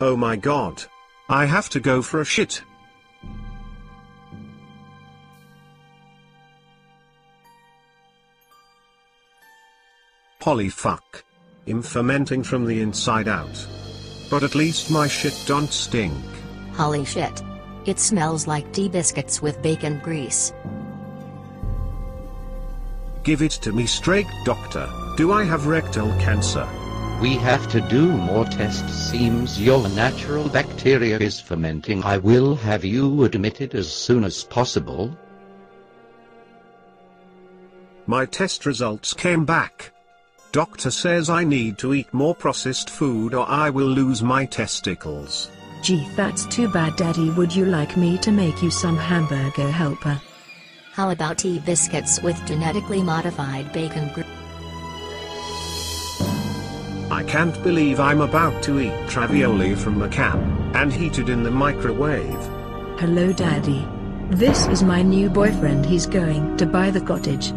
Oh my god. I have to go for a shit. Holy fuck. I'm fermenting from the inside out. But at least my shit don't stink. Holy shit. It smells like tea biscuits with bacon grease. Give it to me straight doctor, do I have rectal cancer? We have to do more tests. Seems your natural bacteria is fermenting. I will have you admitted as soon as possible. My test results came back. Doctor says I need to eat more processed food or I will lose my testicles. Gee, that's too bad, Daddy. Would you like me to make you some hamburger helper? How about tea biscuits with genetically modified bacon grease? I can't believe I'm about to eat ravioli from a can, and heated in the microwave. Hello, Daddy. This is my new boyfriend. He's going to buy the cottage.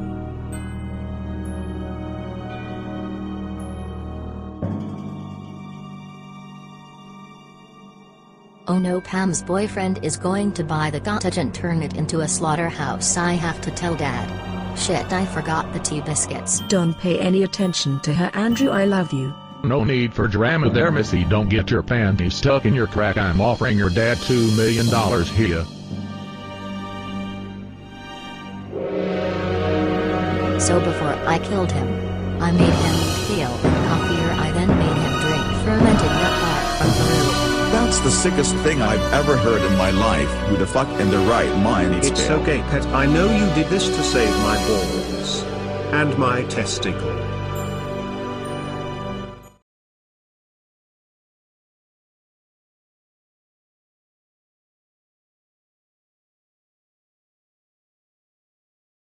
Oh no, Pam's boyfriend is going to buy the cottage and turn it into a slaughterhouse. I have to tell dad. Shit, I forgot the tea biscuits. Don't pay any attention to her, Andrew. I love you. No need for drama there, Missy. Don't get your panties stuck in your crack. I'm offering your dad $2 million here. So before I killed him, I made him feel coffee or I then made him drink fermented nut from Peru. That's the sickest thing I've ever heard in my life. Who the fuck in their right mind It's fail? okay pet I know you did this to save my balls. And my testicles.